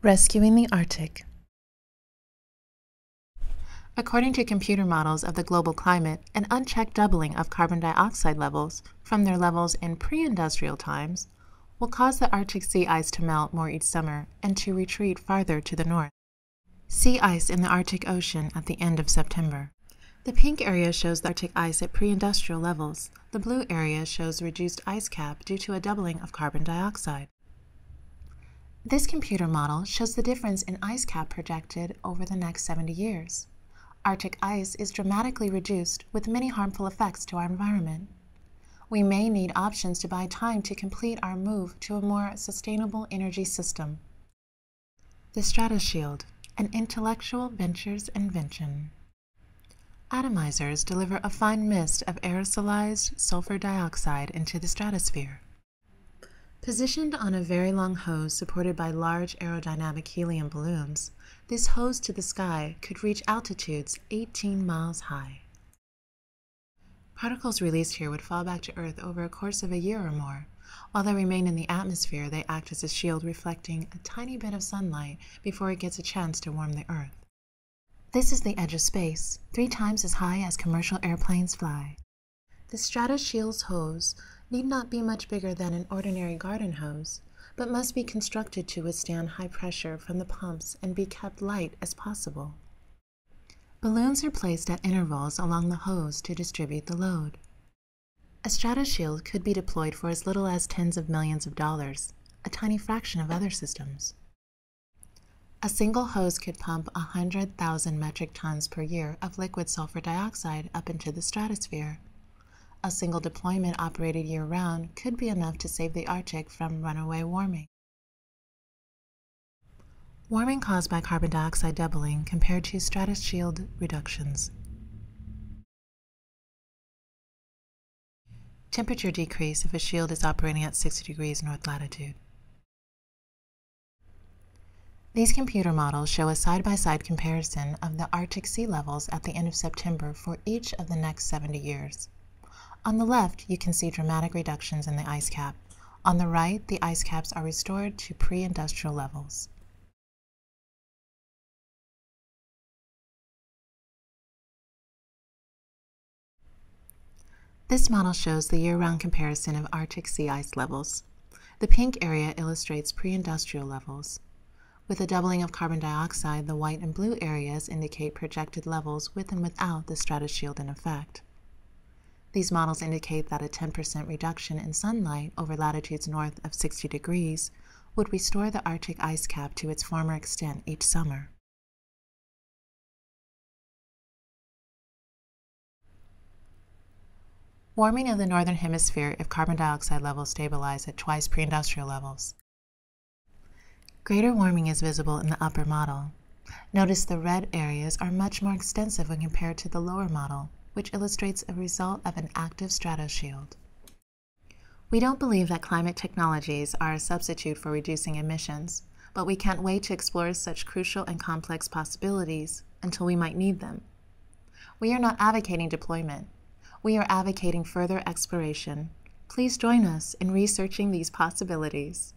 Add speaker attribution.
Speaker 1: Rescuing the Arctic. According to computer models of the global climate, an unchecked doubling of carbon dioxide levels from their levels in pre industrial times will cause the Arctic sea ice to melt more each summer and to retreat farther to the north. Sea ice in the Arctic Ocean at the end of September. The pink area shows the Arctic ice at pre industrial levels. The blue area shows reduced ice cap due to a doubling of carbon dioxide. This computer model shows the difference in ice cap projected over the next 70 years. Arctic ice is dramatically reduced with many harmful effects to our environment. We may need options to buy time to complete our move to a more sustainable energy system. The Stratoshield, an intellectual ventures invention. Atomizers deliver a fine mist of aerosolized sulfur dioxide into the stratosphere. Positioned on a very long hose supported by large aerodynamic helium balloons, this hose to the sky could reach altitudes 18 miles high. Particles released here would fall back to Earth over a course of a year or more. While they remain in the atmosphere, they act as a shield reflecting a tiny bit of sunlight before it gets a chance to warm the Earth. This is the edge of space, three times as high as commercial airplanes fly. The Stratoshield's hose need not be much bigger than an ordinary garden hose, but must be constructed to withstand high pressure from the pumps and be kept light as possible. Balloons are placed at intervals along the hose to distribute the load. A stratoshield could be deployed for as little as tens of millions of dollars, a tiny fraction of other systems. A single hose could pump 100,000 metric tons per year of liquid sulfur dioxide up into the stratosphere a single deployment operated year round could be enough to save the Arctic from runaway warming. Warming caused by carbon dioxide doubling compared to stratoshield reductions. Temperature decrease if a shield is operating at 60 degrees north latitude. These computer models show a side-by-side -side comparison of the Arctic sea levels at the end of September for each of the next 70 years. On the left, you can see dramatic reductions in the ice cap. On the right, the ice caps are restored to pre-industrial levels. This model shows the year-round comparison of Arctic sea ice levels. The pink area illustrates pre-industrial levels. With a doubling of carbon dioxide, the white and blue areas indicate projected levels with and without the stratoshield in effect. These models indicate that a 10% reduction in sunlight over latitudes north of 60 degrees would restore the Arctic ice cap to its former extent each summer. Warming of the Northern Hemisphere if carbon dioxide levels stabilize at twice pre-industrial levels. Greater warming is visible in the upper model. Notice the red areas are much more extensive when compared to the lower model, which illustrates a result of an active stratoshield. We don't believe that climate technologies are a substitute for reducing emissions, but we can't wait to explore such crucial and complex possibilities until we might need them. We are not advocating deployment. We are advocating further exploration. Please join us in researching these possibilities.